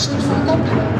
Schritt vorkommt.